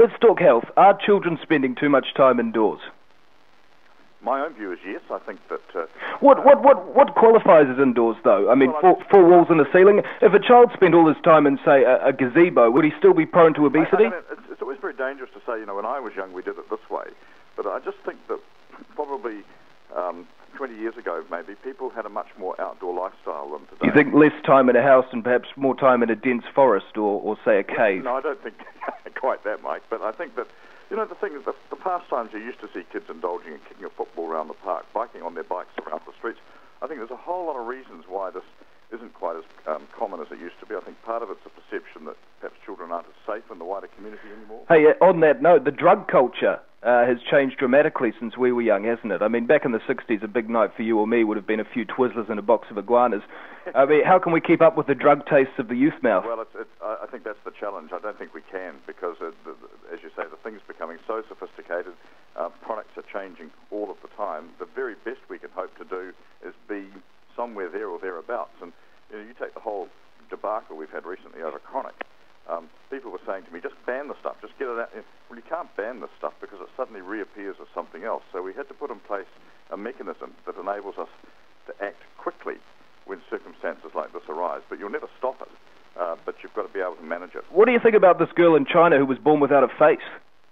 Let's talk health. Are children spending too much time indoors? My own view is yes. I think that. Uh, what, what, what, what qualifies as indoors, though? I mean, well, four, four, walls and a ceiling. If a child spent all his time in, say, a, a gazebo, would he still be prone to obesity? I, I it's, it's, always very dangerous to say, you know, when I was young, we did it this way. But I just think that probably um, 20 years ago, maybe, people had a much more outdoor lifestyle than today. You think less time in a house and perhaps more time in a dense forest or, or say, a cave? No, I don't think quite that, Mike. But I think that you know, the thing is, the, the pastimes you used to see kids indulging in kicking a football around the park, biking on their bikes around the streets, I think there's a whole lot of reasons why this isn't quite as um, common as it used to be. I think part of it's a perception that perhaps children aren't as safe in the wider community anymore. Hey, uh, on that note, the drug culture uh, has changed dramatically since we were young, hasn't it? I mean, back in the 60s, a big night for you or me would have been a few Twizzlers and a box of iguanas. I mean, how can we keep up with the drug tastes of the youth mouth? Well, it's, it's, I think that's the challenge. I don't think we can because, uh, the, the, as you say, the thing's becoming so sophisticated. Uh, products are changing all of the time. The very best we can hope to do is be somewhere there or thereabouts. And you, know, you take the whole debacle we've had recently over Kronic um, people were saying to me, just ban the stuff, just get it out. Well, you can't ban this stuff because it suddenly reappears as something else. So we had to put in place a mechanism that enables us to act quickly when circumstances like this arise. But you'll never stop it, uh, but you've got to be able to manage it. What do you think about this girl in China who was born without a face?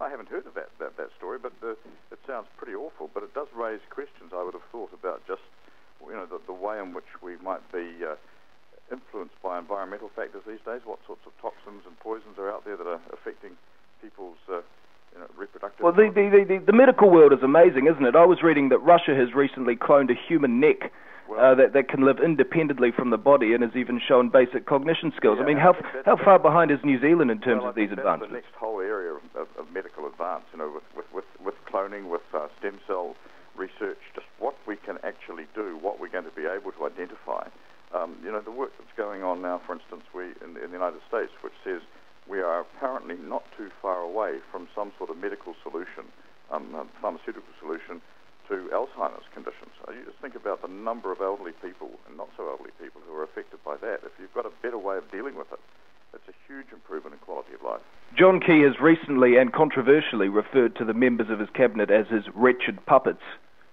I haven't heard of that, that, that story, but uh, it sounds pretty awful. But it does raise questions I would have thought about just you know the, the way in which we might be uh, influenced by environmental factors these days? What sorts of toxins and poisons are out there that are affecting people's uh, you know, reproductive? Well, the, the, the, the, medical world is amazing, isn't it? I was reading that Russia has recently cloned a human neck. Well, uh, that, that can live independently from the body and has even shown basic cognition skills. Yeah, I mean, how, how far behind is New Zealand in terms well, of these advances? the next whole area of, of, of, medical advance, you know, with, with, with, with cloning, with uh, stem cell research, just what we can actually do, what we're going to be able to identify. You know, the work that's going on now, for instance, we in, in the United States, which says we are apparently not too far away from some sort of medical solution, um, pharmaceutical solution to Alzheimer's conditions. Uh, you just think about the number of elderly people and not so elderly people who are affected by that. If you've got a better way of dealing with it, it's a huge improvement in quality of life. John Key has recently and controversially referred to the members of his cabinet as his wretched puppets.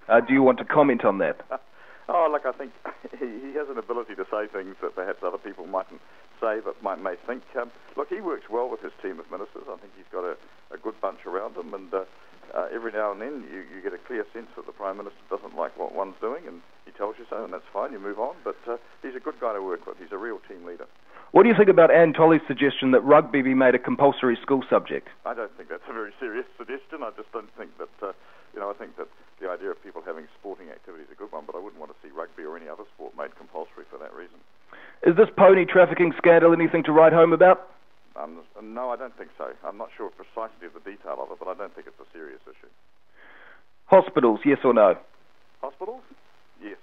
Uh, do you want to comment on that? Oh, look, I think he, has an ability to say things that perhaps other people mightn't say, but might may think. Um, look, he works well with his team of ministers. I think he's got a, a good bunch around him, and uh, uh, every now and then you, you get a clear sense that the Prime Minister doesn't like what one's doing, and he tells you so, and that's fine, you move on. But uh, he's a good guy to work with. He's a real team leader. What do you think about Anne Tolley's suggestion that rugby be made a compulsory school subject? I don't think that's a very serious suggestion. I just don't think that, uh, you know, I think that the idea of people having sporting activity is a good one, but I wouldn't want to see rugby or any other sport made compulsory for that reason. Is this pony trafficking scandal anything to write home about? Um, no, I don't think so. I'm not sure precisely of the detail of it, but I don't think it's a serious issue. Hospitals, yes or no? Hospitals? Yes.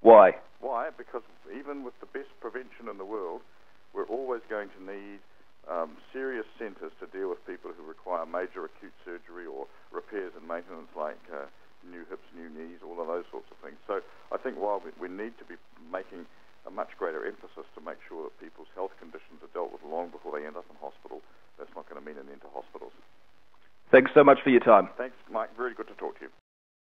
Why? Why? Because even with the best prevention in the world, we're always going to need um, serious centres to deal with people who require major acute surgery or repairs and maintenance like uh, new hips, new knees, all of those sorts of things. So I think while we, we need to be making a much greater emphasis to make sure that people's health conditions are dealt with long before they end up in hospital, that's not going to mean an end to hospitals. Thanks so much for your time. Thanks, Mike. Very good to talk to you.